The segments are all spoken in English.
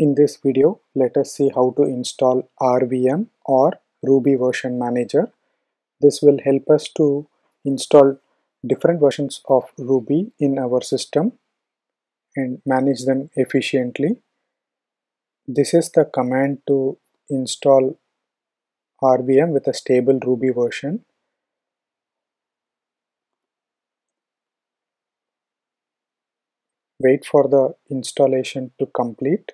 In this video, let us see how to install RVM or Ruby Version Manager. This will help us to install different versions of Ruby in our system and manage them efficiently. This is the command to install RVM with a stable Ruby version. Wait for the installation to complete.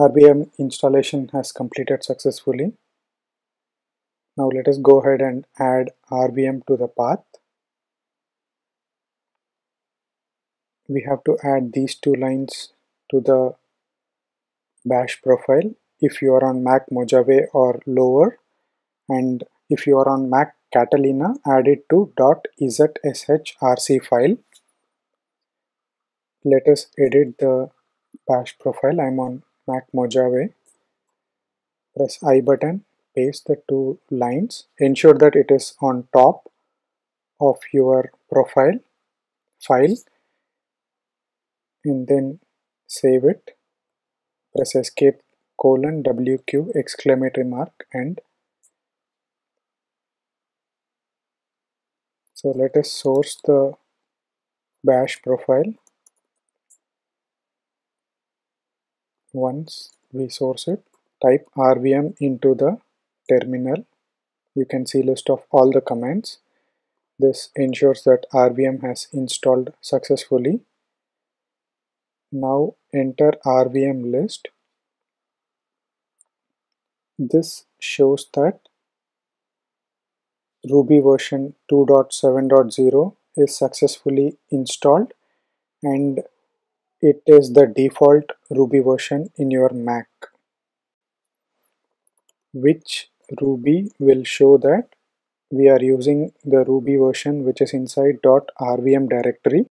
RVM installation has completed successfully. Now let us go ahead and add RVM to the path. We have to add these two lines to the bash profile if you are on Mac Mojave or lower and if you are on Mac Catalina add it to .zshrc file. Let us edit the bash profile. I'm on Mac Mojave. Press I button, paste the two lines. Ensure that it is on top of your profile file and then save it. Press escape colon WQ exclamatory mark and so let us source the bash profile once we source it type rvm into the terminal. You can see list of all the commands. This ensures that rvm has installed successfully. Now enter rvm list. This shows that ruby version 2.7.0 is successfully installed and it is the default Ruby version in your Mac. Which Ruby will show that we are using the Ruby version which is inside .rvm directory.